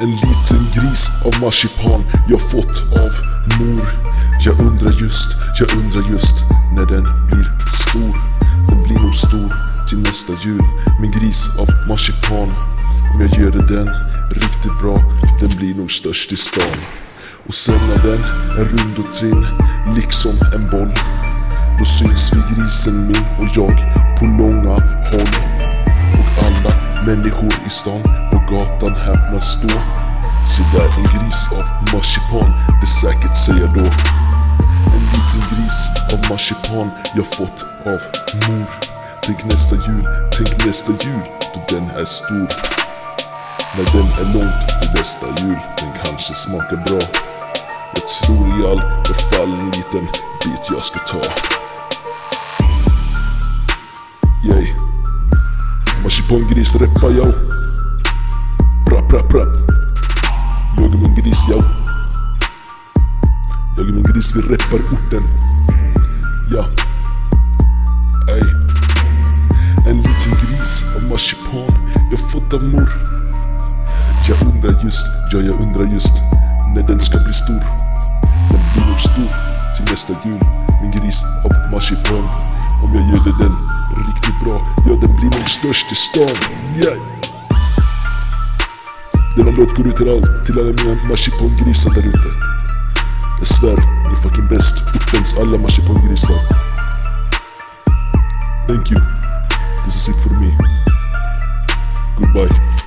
En liten gris av marsipan jag fått av mor. Jag undrar just, jag undrar just när den blir stor. Den blir nog stor till nästa jul Min gris av marsipan. Om jag gör det den riktigt bra Den blir nog störst i stan. Och sen när den är rund och trinn Liksom en boll Då syns vi grisen min och jag på långa håll. Och alla människor i stan gatan häpnar stå Se där en gris av marsipan, det säkert säger då. En liten gris av marsipan jag fått av mor. Tänk nästa jul, tänk nästa jul då den är stor. När den är långt till nästa jul, den kanske smakar bra. Jag tror i all fall en liten bit jag ska ta. Yay. Marsipangris reppar jag prap, prap. Jag är min gris yo Jag är min gris, vi reppar orten. Ja. Ey En liten gris av marsipan. Jag fått av mor. Jag undrar just, ja jag undrar just när den ska bli stor. Den blir nog stor till nästa jul Min gris av marsipan. Om jag gör det den riktigt bra Ja den blir nog störst i stan. Yeah. Denna låt går ut till allt, till alla mina marsipangrisar där ute. Jag svär, ni är fucking bäst Ortens alla marsipangrisar Thank you. This is it for me. Goodbye